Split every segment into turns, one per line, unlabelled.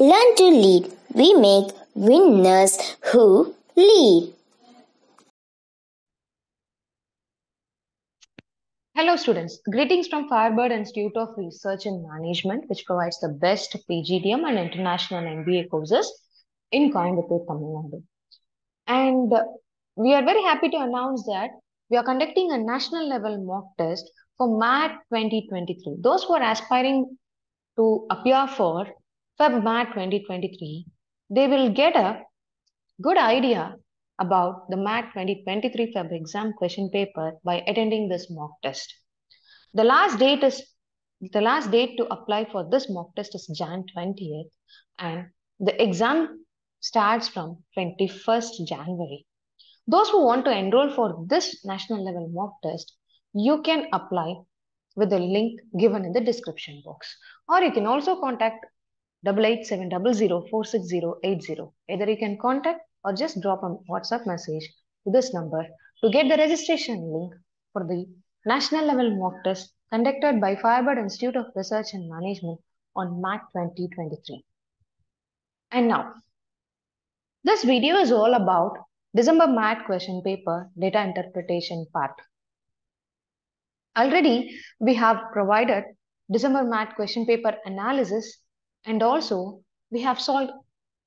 Learn to lead. We make winners who lead.
Hello students, greetings from Firebird Institute of Research and Management which provides the best PGDM and international MBA courses in Coimbatore, Tamil Nadu. And we are very happy to announce that we are conducting a national level mock test for MAT 2023. Those who are aspiring to appear for Feb MAT 2023, they will get a good idea about the MAT 2023 Feb exam question paper by attending this mock test. The last date is the last date to apply for this mock test is Jan 20th and the exam starts from 21st January. Those who want to enroll for this national level mock test, you can apply with the link given in the description box. Or you can also contact 8870046080. Either you can contact or just drop a WhatsApp message to this number to get the registration link for the national level mock test conducted by Firebird Institute of Research and Management on MAT 2023. And now, this video is all about December MAT question paper data interpretation part. Already, we have provided December MAT question paper analysis and also we have solved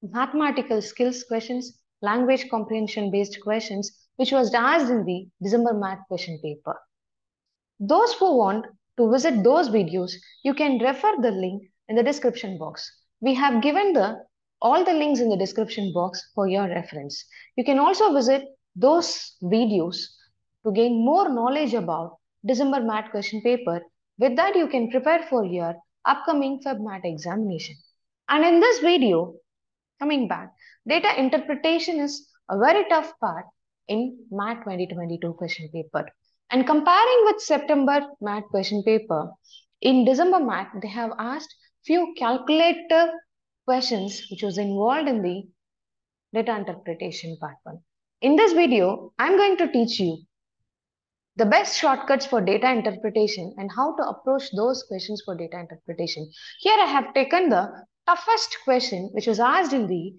mathematical skills questions, language comprehension based questions, which was asked in the December MAT question paper. Those who want to visit those videos, you can refer the link in the description box. We have given the all the links in the description box for your reference. You can also visit those videos to gain more knowledge about December MAT question paper. With that, you can prepare for your upcoming Feb MAT examination. And in this video, coming back, data interpretation is a very tough part in MAT 2022 question paper. And comparing with September MAT question paper, in December MAT, they have asked few calculator questions which was involved in the data interpretation part one. In this video, I'm going to teach you the best shortcuts for data interpretation and how to approach those questions for data interpretation. Here I have taken the toughest question which was asked in the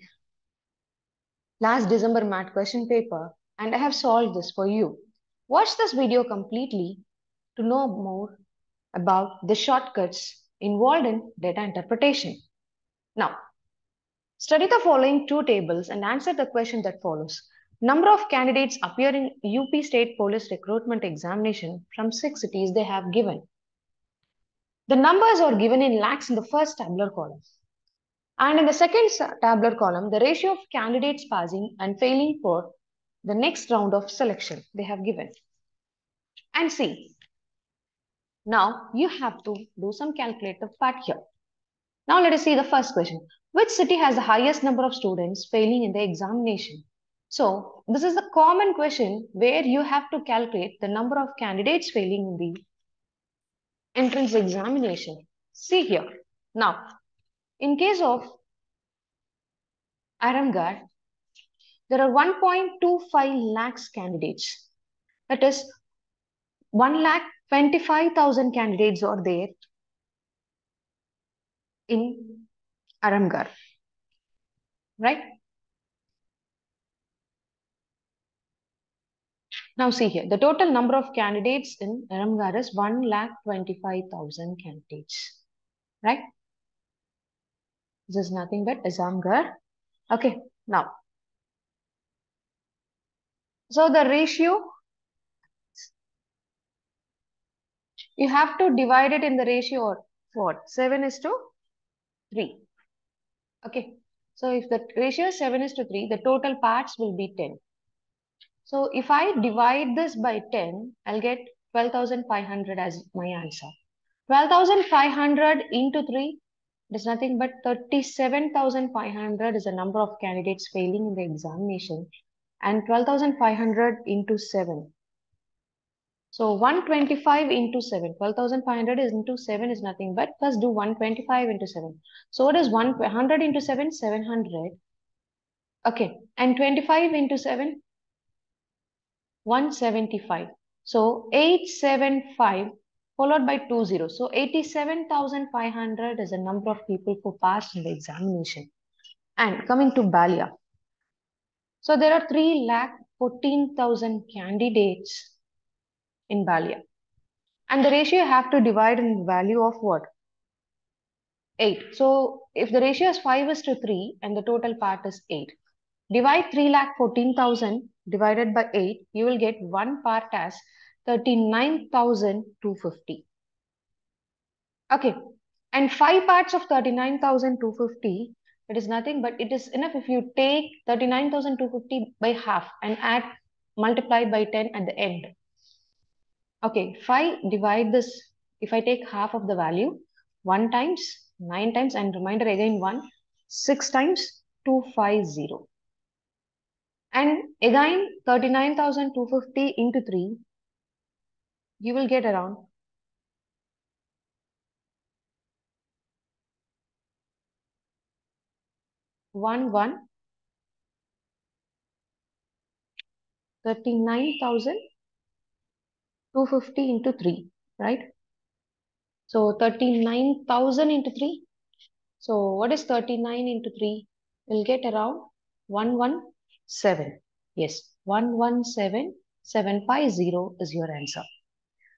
last December MAT question paper and I have solved this for you. Watch this video completely to know more about the shortcuts involved in data interpretation. Now, study the following two tables and answer the question that follows. Number of candidates appear in UP State Police Recruitment Examination from six cities they have given. The numbers are given in lakhs in the first tabular column. And in the second tabular column, the ratio of candidates passing and failing for the next round of selection they have given. And see, now you have to do some calculative part here. Now let us see the first question. Which city has the highest number of students failing in the examination? So this is a common question where you have to calculate the number of candidates failing in the entrance examination. See here. Now, in case of Aramgarh, there are 1.25 lakhs candidates. That is 1 lakh 25,000 candidates are there in Aramgarh. Right? Now see here, the total number of candidates in Aramgarh is 1 lakh 25,000 candidates. Right? This is nothing but Azamgarh. Okay, now. So the ratio, you have to divide it in the ratio of what? 7 is to 3. Okay. So if the ratio is 7 is to 3, the total parts will be 10. So if I divide this by 10, I'll get 12,500 as my answer. 12,500 into 3 is nothing but 37,500 is the number of candidates failing in the examination and 12,500 into 7. So 125 into 7, 12,500 is into 7 is nothing but first do 125 into 7. So what is 100 into 7? 700. Okay. And 25 into 7? 175. So 875 followed by two zeros. So 87,500 is the number of people who passed in the examination. And coming to Ballia. So there are 3 lakh 14,000 candidates in Ballia. And the ratio you have to divide in value of what? 8. So if the ratio is 5 is to 3 and the total part is 8, divide 3 lakh 14,000 divided by 8, you will get one part as 39,250. Okay. And 5 parts of 39,250, it is nothing but it is enough if you take 39,250 by half and add multiply by 10 at the end. Okay, if I divide this, if I take half of the value, 1 times 9 times and reminder again 1, 6 times 250. And again 39,250 into 3, you will get around 1, 1, 39,250 into 3, right? So 39,000 into 3. So what is 39 into 3? We'll get around 117. Yes, 117750 is your answer.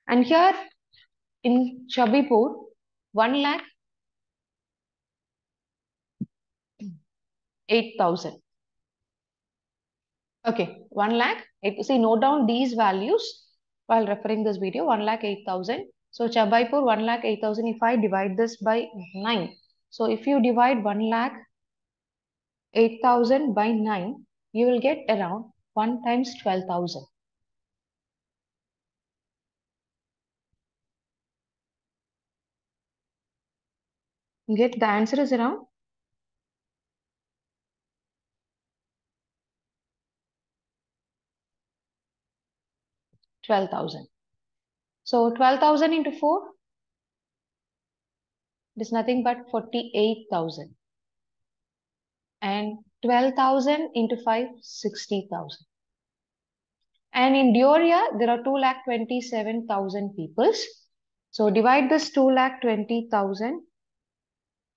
And here in Chabipur, 1 lakh 8,000. Okay, 1 lakh. See, note down these values while referring this video. 1 lakh 8,000. So Chabaipur 1 lakh 8,000. If I divide this by 9. So if you divide 1 lakh 8,000 by 9, you will get around 1 times 12,000. Get the answer is around 12,000. So 12,000 into 4 it is nothing but 48,000. And 12,000 into 5, 60,000. And in Deoria, there are 2,27,000 peoples. So divide this 2,20,000,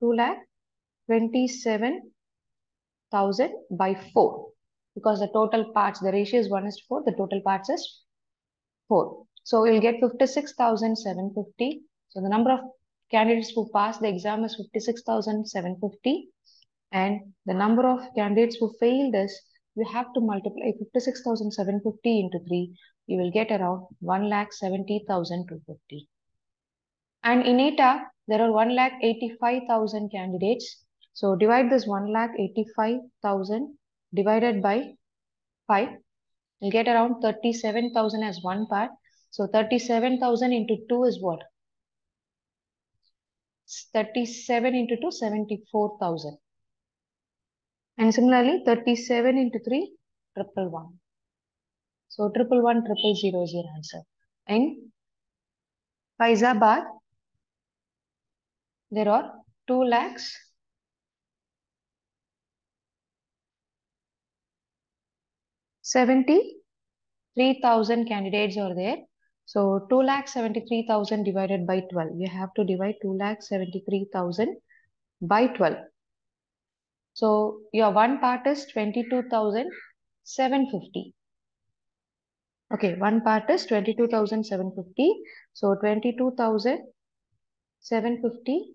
2,27,000 by 4. Because the total parts, the ratio is 1 is to 4, the total parts is 4. So you'll get 56,750. So the number of candidates who passed the exam is 56,750. And the number of candidates who failed is, you have to multiply 56,750 into 3. You will get around 1,70,250. And in Etah, there are 1,85,000 candidates. So divide this 1,85,000 divided by 5 You'll get around 37,000 as one part. So 37,000 into 2 is what? 37 into 2, 74,000. And similarly, 37 into 3, triple one. So triple one, triple zero is your answer. In Faizabad, there are 2 lakhs 73,000 candidates are there. So 2 lakh 73,000 divided by 12. You have to divide 2 lakh 73,000 by 12. So your one part is 22,750. Okay, one part is 22,750. So 22,750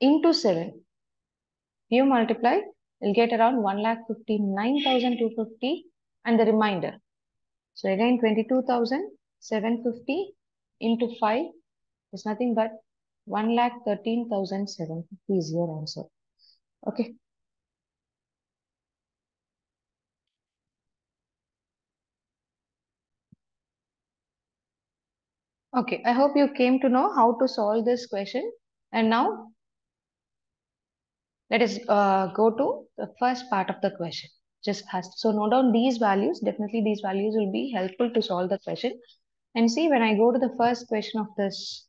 into 7. You multiply, you'll get around 1,59,250 and the remainder. So again 22,750 into 5 is nothing but 1,13,750 is your answer. Okay. Okay, I hope you came to know how to solve this question. And now, let us uh, go to the first part of the question. Just has so note down these values. Definitely these values will be helpful to solve the question. And see when i go to the first question of this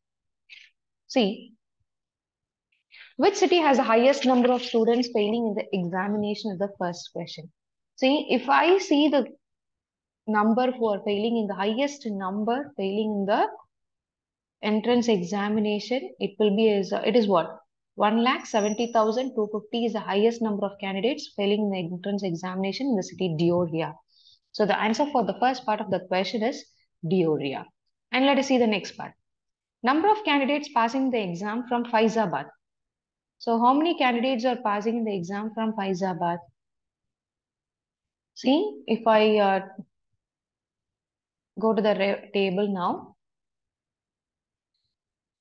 see which city has the highest number of students failing in the examination of the first question. See if i see the number for failing in the highest number failing in the entrance examination, it will be as it is what? 1 lakh 70,250 is the highest number of candidates failing the entrance examination in the city Deoria. So the answer for the first part of the question is Deoria. And let us see the next part. Number of candidates passing the exam from Faizabad. So how many candidates are passing the exam from Faizabad? See, if I uh, go to the table now,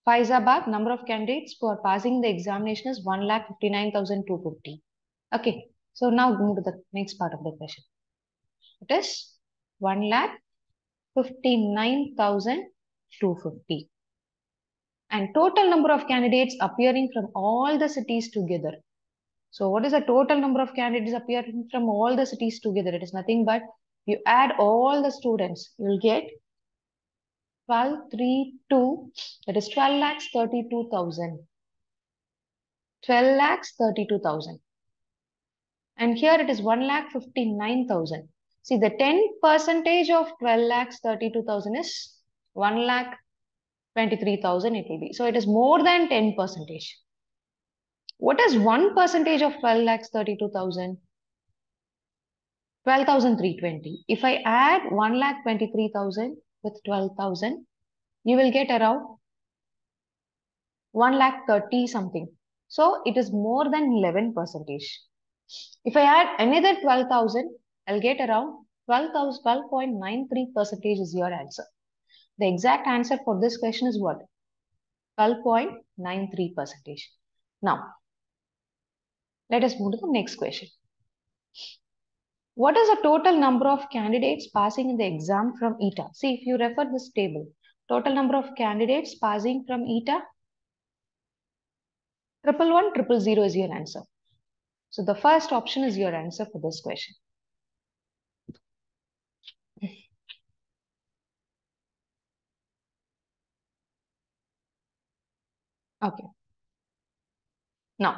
Faizabad, number of candidates who are passing the examination is 1,59,250. Okay, so now move to the next part of the question. It is 1,59,250. And total number of candidates appearing from all the cities together. So what is the total number of candidates appearing from all the cities together? It is nothing but you add all the students, you will get 1232, that is 12 lakhs 32,000. 12 lakhs 32,000. And here it is 1 lakh 59,000. See the 10 percentage of 12 lakhs 32,000 is 1 lakh 23,000 it will be. So it is more than 10 percentage. What is 1 percentage of 12 lakhs 32,000? 12,320. If I add 1 lakh 23,000 with 12,000, you will get around 1 lakh 30 something. So it is more than 11 percentage. If I add another 12,000, I'll get around 12.93 percentage is your answer. The exact answer for this question is what? 12.93 percentage. Now, let us move to the next question. What is the total number of candidates passing in the exam from Etah? See, if you refer this table, total number of candidates passing from Etah, triple one, triple zero is your answer. So the first option is your answer for this question. Okay. Now,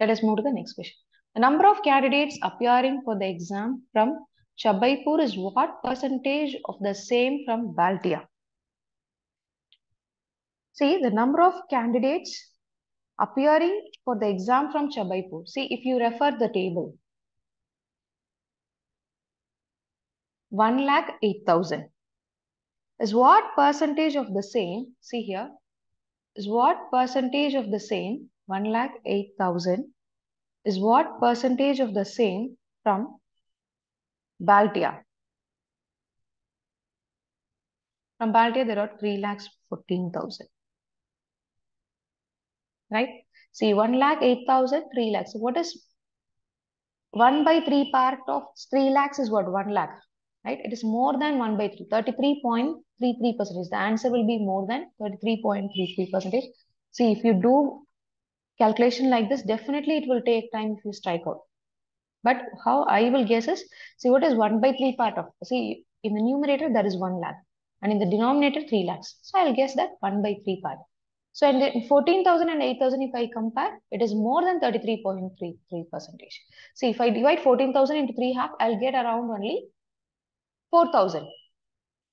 let us move to the next question. The number of candidates appearing for the exam from Chabaipur is what percentage of the same from Ballia? See, the number of candidates appearing for the exam from Chabaipur. See, if you refer the table, 1 lakh 8,000 is what percentage of the same, see here, is what percentage of the same, 1 lakh 8,000 is what percentage of the same from Ballia? From Ballia, there are 3 lakhs 14,000. Right? See, 1 lakh 8,000, 3 lakhs. What is 1 by 3 part of 3 lakhs is what? 1 lakh. Right? It is more than 1 by 3. 33.33 percentage. The answer will be more than 33.33 percentage. See, if you do calculation like this, definitely it will take time if you strike out. But how I will guess is, see what is 1 by 3 part of, see in the numerator there is 1 lakh and in the denominator 3 lakhs. So I'll guess that 1 by 3 part. So in 14,000 and 8,000 if I compare, it is more than 33.33 percentage. See if I divide 14,000 into 3 half, I'll get around only 4,000.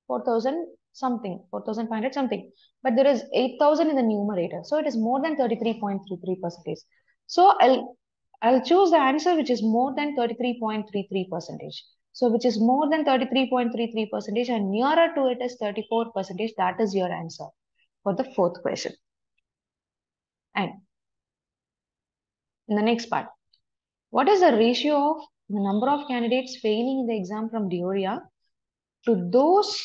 4,000 something, 4,500 something. But there is 8,000 in the numerator. So it is more than 33.33 percentage. So I'll, I'll choose the answer which is more than 33.33 percentage. So which is more than 33.33 percentage and nearer to it is 34 percentage. That is your answer for the fourth question. And in the next part, what is the ratio of the number of candidates failing in the exam from Deoria to those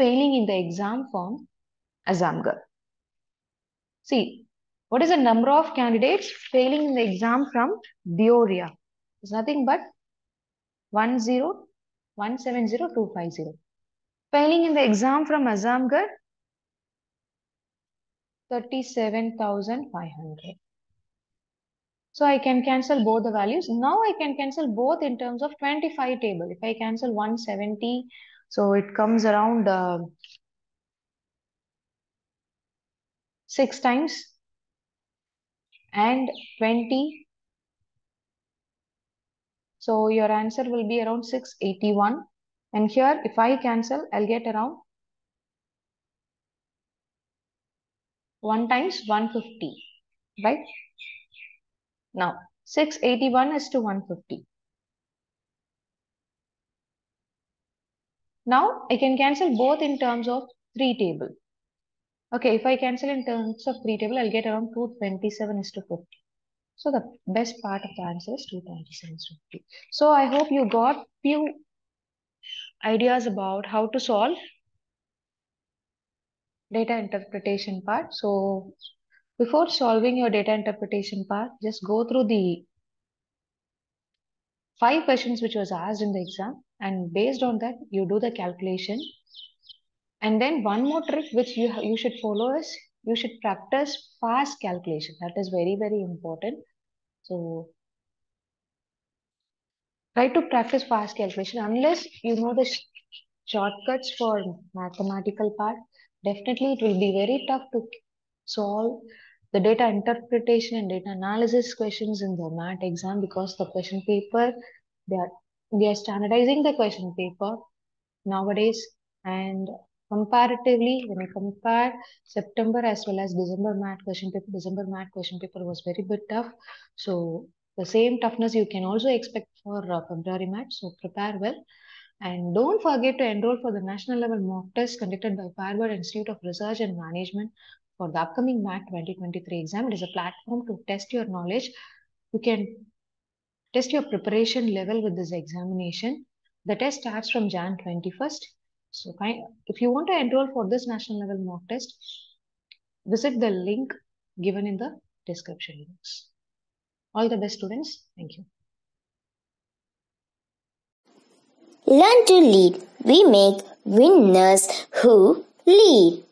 failing in the exam from Azamgarh. See, what is the number of candidates failing in the exam from Deoria? It's nothing but 10170 Failing in the exam from Azamgarh, 37,500. So I can cancel both the values. Now I can cancel both in terms of 25 table. If I cancel 170 so it comes around uh, six times and 20. So your answer will be around 681. And here, if I cancel, I'll get around 1 times 150, right? Now, 681 is to 150. Now, I can cancel both in terms of 3 table. Okay, if I cancel in terms of 3 table, I'll get around 227 is to 50. So the best part of the answer is 227 is to 50. So I hope you got few ideas about how to solve data interpretation part. So before solving your data interpretation part, just go through the five questions which was asked in the exam and based on that you do the calculation. And then one more trick which you you should follow is you should practice fast calculation. That is very very important. So try to practice fast calculation. Unless you know the sh shortcuts for mathematical part definitely it will be very tough to solve the data interpretation and data analysis questions in the MAT exam because the question paper they are they are standardizing the question paper nowadays and comparatively when I compare September as well as December MAT question paper December MAT question paper was very bit tough so the same toughness you can also expect for uh, February MAT so prepare well and don't forget to enroll for the national level mock test conducted by Firebird Institute of Research and Management for the upcoming MAT 2023 exam. It is a platform to test your knowledge. You can test your preparation level with this examination. The test starts from Jan 21st. So if you want to enroll for this national level mock test, visit the link given in the description box. All the best students. Thank you.
Learn to lead. We make winners who lead.